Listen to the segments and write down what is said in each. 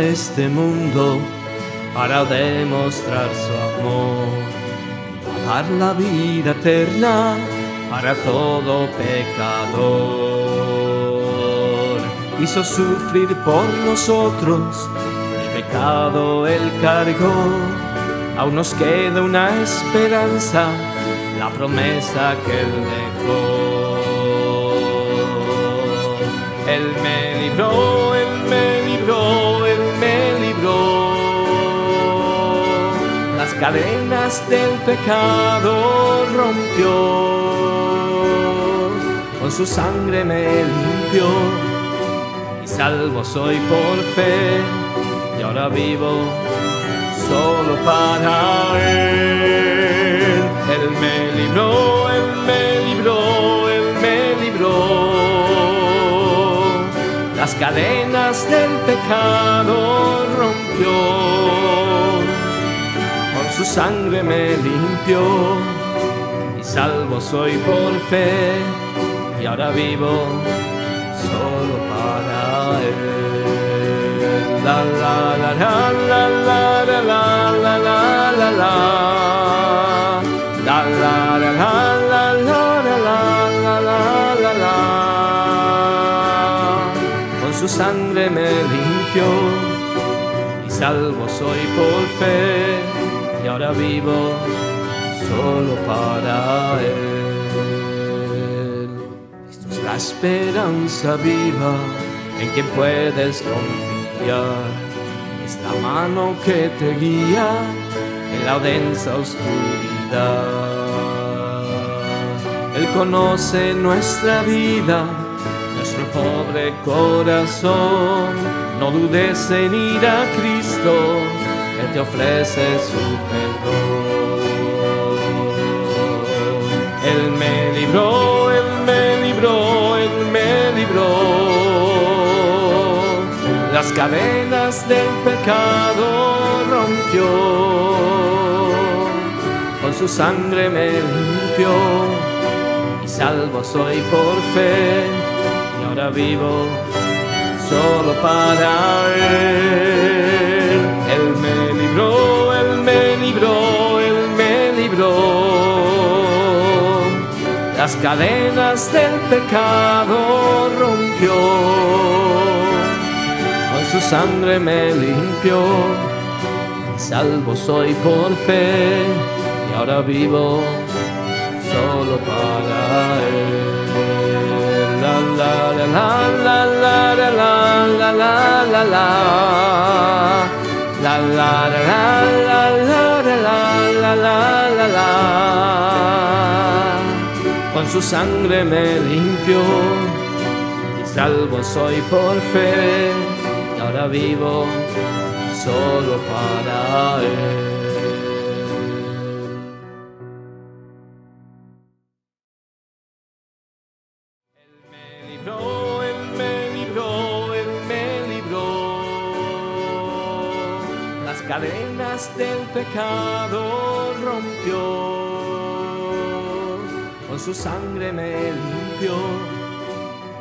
este mundo para demostrar su amor, para dar la vida eterna para todo pecador. Hizo sufrir por nosotros, el pecado él cargó, aún nos queda una esperanza, la promesa que él dejó. Él me libró, cadenas del pecado rompió. Con su sangre me limpió. Y salvo soy por fe. Y ahora vivo solo para Él. Él me libró, Él me libró, Él me libró las cadenas del pecado rompió, su sangre me limpió y salvo soy por fe y ahora vivo solo para él. La la la la la la la la la la la la la la su sangre me limpió y salvo soy por fe ahora vivo solo para él. Cristo es la esperanza viva en quien puedes confiar, es la mano que te guía en la densa oscuridad. Él conoce nuestra vida nuestro pobre corazón. No dudes en ir a Cristo, te ofrece su perdón. Él me libró, Él me libró, Él me libró. Las cadenas del pecado rompió. Con su sangre me limpió y salvo soy por fe y ahora vivo solo para Él. Las cadenas del pecado rompió, con su sangre me limpió. Y salvo soy por fe y ahora vivo solo para Él. La la la la la la la la la la la la la la la la la la la la su sangre me limpió y salvo soy por fe y ahora vivo solo para él. me libró, Él me libró, Él me libró. Las cadenas del pecado rompió su sangre me limpió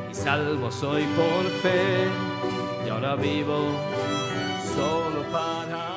y salvo soy por fe y ahora vivo solo para